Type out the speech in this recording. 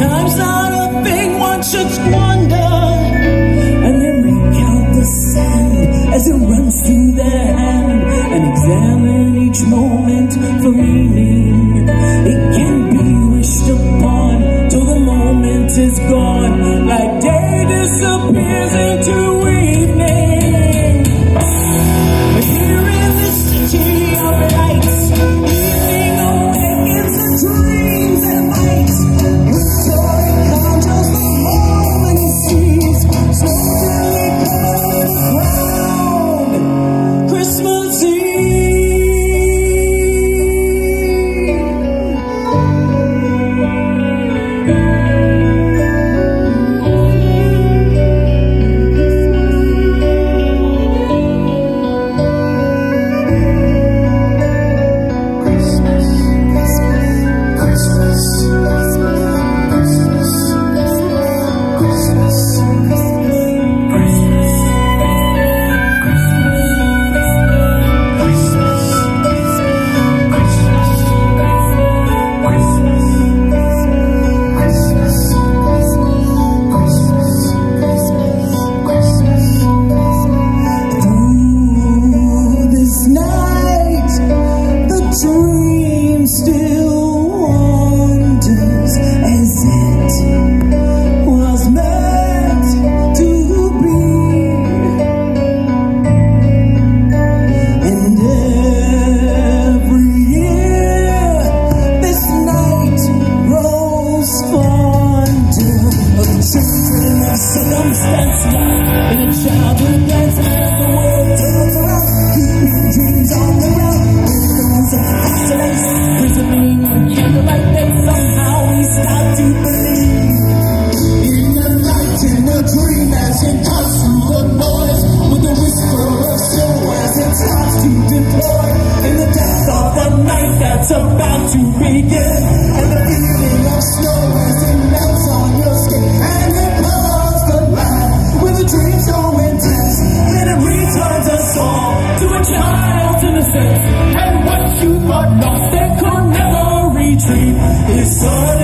time's not a thing one should squander. And they recount the sand as it runs through their hand and examine each moment for meaning. It can be wished upon till the moment is gone, in a childhood that's where the world turns around, keeping dreams on the ground. Windows of isolate, prisoning the candlelight, then somehow we start to believe. In the night, in a dream, as it cuts through the noise, with a whisper of show as it starts to deploy. In the depths of the night that's about to begin, innocence,